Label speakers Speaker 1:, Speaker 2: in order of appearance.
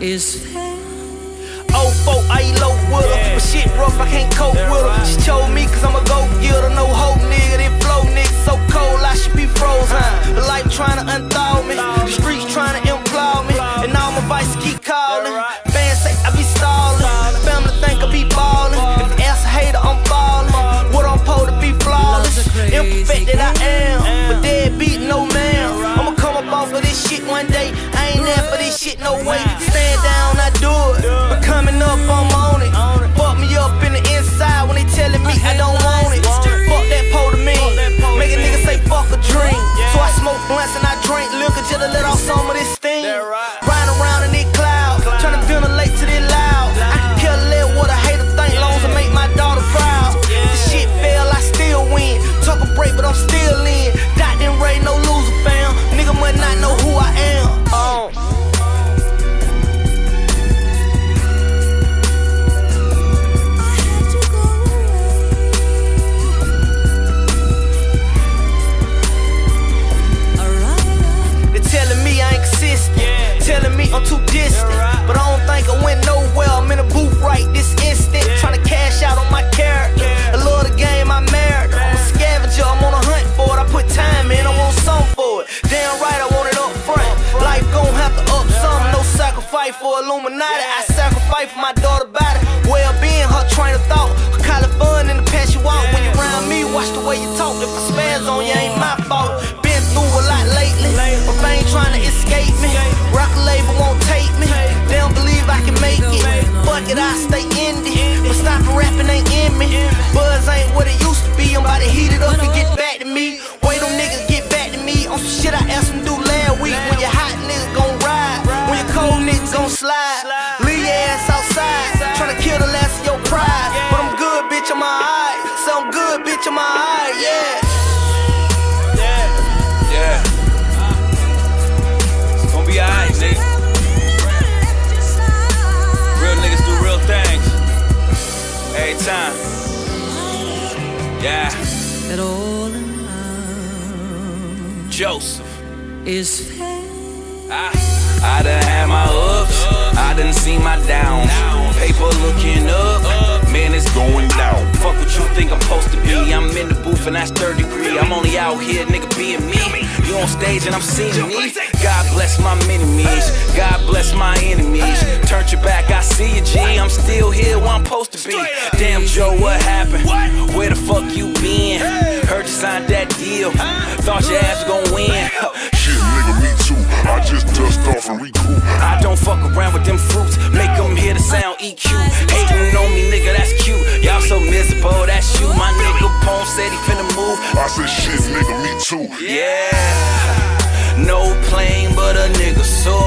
Speaker 1: is fair.
Speaker 2: Oh, folk, I eat low with her.
Speaker 3: Yeah.
Speaker 2: But shit rough, I can't cope
Speaker 3: That
Speaker 2: with her.
Speaker 3: right.
Speaker 2: She chose me cause I'm a go getter. No hope, nigga. This I'm still in. Sacrifice for Illuminati. I sacrifice for my daughter body. Well being, her train of thought. Her college fun in the past you out. When you around me, watch the way you talk. If I spaz on you, ain't my fault. Been through a lot lately. My fame trying to escape me. Rock label won't take me. They don't believe I can make it. Fuck it, I stay indie. But stopping rapping ain't in me. Buzz ain't what it used niggas gon' slide. Leave your ass outside, tryna kill the last of your pride. But I'm good, bitch, I'm alright. So I'm good, bitch, I'm alright, yeah.
Speaker 3: Yeah. Yeah. It's gonna be alright, nigga. Real niggas do real things. Every time. Yeah.
Speaker 1: That all around
Speaker 3: Joseph.
Speaker 1: is fair.
Speaker 3: I, I done had my ups, Done seen my downs. Paper looking up, man, it's going down. Fuck what you think I'm supposed to be. I'm in the booth and that's third degree. I'm only out here, nigga, being me. You on stage and I'm seeing me. God bless my enemies, God bless my enemies. Turn your back, I see you, G. I'm still here where I'm supposed to be. Damn, Joe, what happened? Where the fuck you been? Heard you signed that deal. Thought your ass was gonna win.
Speaker 4: Shit, nigga, me too. I just dust off and recoup.
Speaker 3: I don't fuck around EQ. Hating on me, nigga, that's cute. Y'all so miserable, that's you. My nigga Pone said he finna move.
Speaker 4: I said, shit, nigga, me too.
Speaker 3: Yeah. No plane, but a nigga soar.